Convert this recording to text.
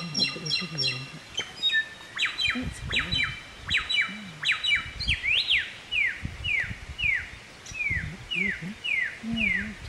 Oh, look at the video. That's great. Mm. Okay. Yeah, yeah.